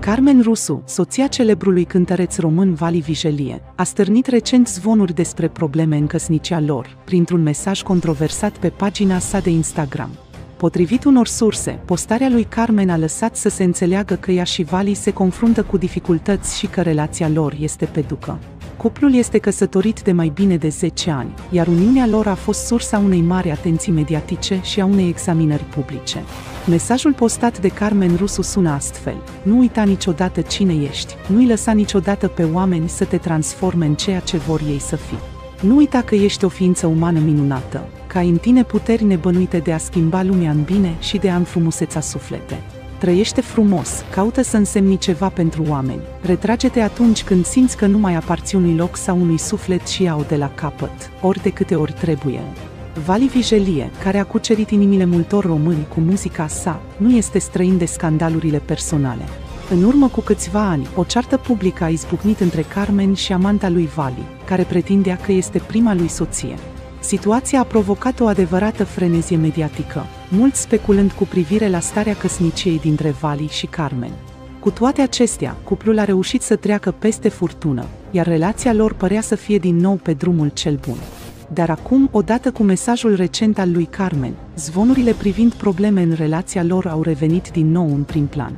Carmen Rusu, soția celebrului cântăreț român Vali Vigelie, a stârnit recent zvonuri despre probleme în căsnicia lor, printr-un mesaj controversat pe pagina sa de Instagram. Potrivit unor surse, postarea lui Carmen a lăsat să se înțeleagă că ea și Vali se confruntă cu dificultăți și că relația lor este pe ducă. Cuplul este căsătorit de mai bine de 10 ani, iar uniunea lor a fost sursa unei mari atenții mediatice și a unei examinări publice. Mesajul postat de Carmen Rusu sună astfel: Nu uita niciodată cine ești, nu-i lăsa niciodată pe oameni să te transforme în ceea ce vor ei să fii. Nu uita că ești o ființă umană minunată, că ai în tine puteri nebănuite de a schimba lumea în bine și de a înfrumuseța suflete. Trăiește frumos, caută să însemni ceva pentru oameni. Retrage-te atunci când simți că nu mai aparții unui loc sau unui suflet și iau de la capăt, ori de câte ori trebuie. Vali Vigelie, care a cucerit inimile multor români cu muzica sa, nu este străin de scandalurile personale. În urmă cu câțiva ani, o ceartă publică a izbucnit între Carmen și amanta lui Vali, care pretindea că este prima lui soție. Situația a provocat o adevărată frenezie mediatică, mulți speculând cu privire la starea căsniciei dintre Vali și Carmen. Cu toate acestea, cuplul a reușit să treacă peste furtună, iar relația lor părea să fie din nou pe drumul cel bun. Dar acum, odată cu mesajul recent al lui Carmen, zvonurile privind probleme în relația lor au revenit din nou în prim plan.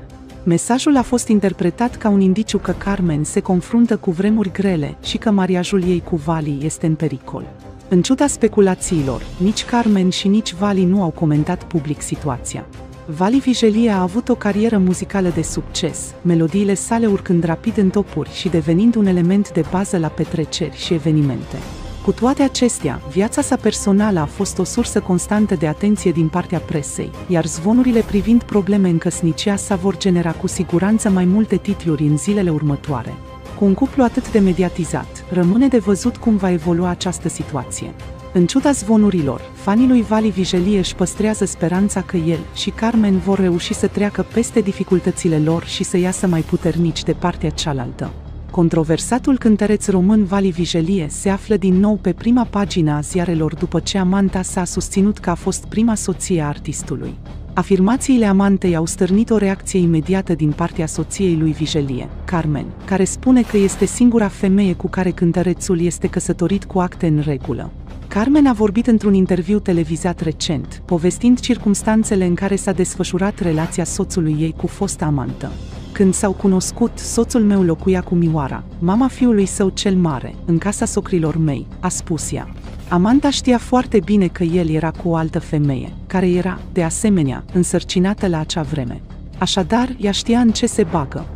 Mesajul a fost interpretat ca un indiciu că Carmen se confruntă cu vremuri grele și că mariajul ei cu Vali este în pericol. În ciuda speculațiilor, nici Carmen și nici Vali nu au comentat public situația. Vali Vigelie a avut o carieră muzicală de succes, melodiile sale urcând rapid în topuri și devenind un element de bază la petreceri și evenimente. Cu toate acestea, viața sa personală a fost o sursă constantă de atenție din partea presei, iar zvonurile privind probleme în căsnicia sa vor genera cu siguranță mai multe titluri în zilele următoare. Cu un cuplu atât de mediatizat, rămâne de văzut cum va evolua această situație. În ciuda zvonurilor, fanii lui Vali Vigelie își păstrează speranța că el și Carmen vor reuși să treacă peste dificultățile lor și să iasă mai puternici de partea cealaltă. Controversatul cântăreț român Vali Vigelie se află din nou pe prima pagină a ziarelor după ce amanta s-a susținut că a fost prima soție a artistului. Afirmațiile amantei au stârnit o reacție imediată din partea soției lui Vigelie, Carmen, care spune că este singura femeie cu care cântărețul este căsătorit cu acte în regulă. Carmen a vorbit într-un interviu televizat recent, povestind circumstanțele în care s-a desfășurat relația soțului ei cu fosta amantă. Când s-au cunoscut, soțul meu locuia cu Mioara, mama fiului său cel mare, în casa socrilor mei, a spus ea. Amanta știa foarte bine că el era cu o altă femeie, care era, de asemenea, însărcinată la acea vreme. Așadar, ea știa în ce se bagă.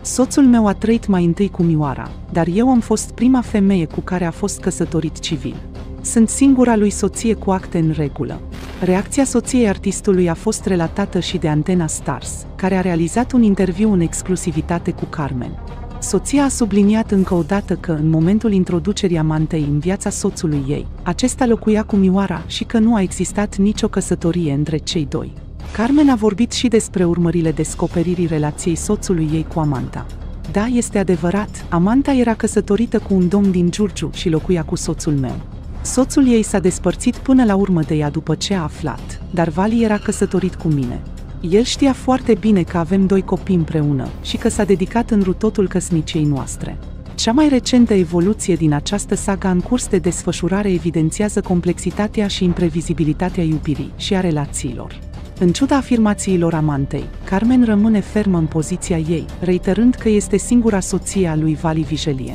Soțul meu a trăit mai întâi cu Mioara, dar eu am fost prima femeie cu care a fost căsătorit civil. Sunt singura lui soție cu acte în regulă. Reacția soției artistului a fost relatată și de Antena Stars, care a realizat un interviu în exclusivitate cu Carmen. Soția a subliniat încă o dată că, în momentul introducerii amantei în viața soțului ei, acesta locuia cu Mioara și că nu a existat nicio căsătorie între cei doi. Carmen a vorbit și despre urmările descoperirii relației soțului ei cu Amanta. Da, este adevărat, Amanta era căsătorită cu un domn din Giurgiu și locuia cu soțul meu. Soțul ei s-a despărțit până la urmă de ea după ce a aflat, dar Vali era căsătorit cu mine. El știa foarte bine că avem doi copii împreună și că s-a dedicat în totul căsniciei noastre. Cea mai recentă evoluție din această saga în curs de desfășurare evidențiază complexitatea și imprevizibilitatea iubirii și a relațiilor. În ciuda afirmațiilor amantei, Carmen rămâne fermă în poziția ei, reiterând că este singura soție a lui Vali Vigelie.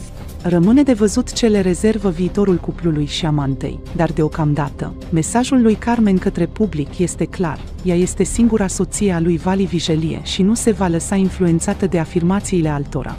Rămâne de văzut ce le rezervă viitorul cuplului și amantei, dar deocamdată, mesajul lui Carmen către public este clar, ea este singura soție a lui Vali Vigelie și nu se va lăsa influențată de afirmațiile altora.